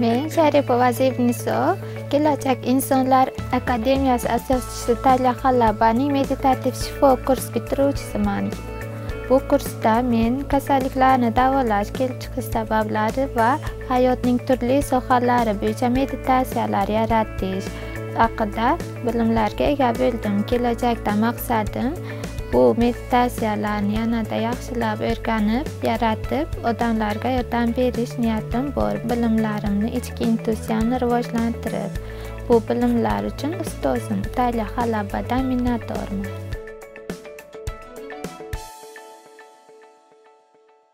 Men Sharipova Zebniso, Kelajak insonlar akademiyasi asoschisi Talya Xalabaning meditativ shifo kurs bitiruvchisiman. Bu kursda men kasalliklarni davolash kelib chiqish sabablari va hayotning turli sohalari bo'yicha meditatsiyalar yaratish haqida bilimlarga ega bo'ldim. Kelajakda maqsadim bu meditatsiyalarni yanada yaxshilab o'rganib yaratib odamlarga yordam berish niyatim bor. Bilimlarimni ichki intuitsiyamni rivojlantirib bu bilimlar uchun ustozim talya halabadan minnatdorman.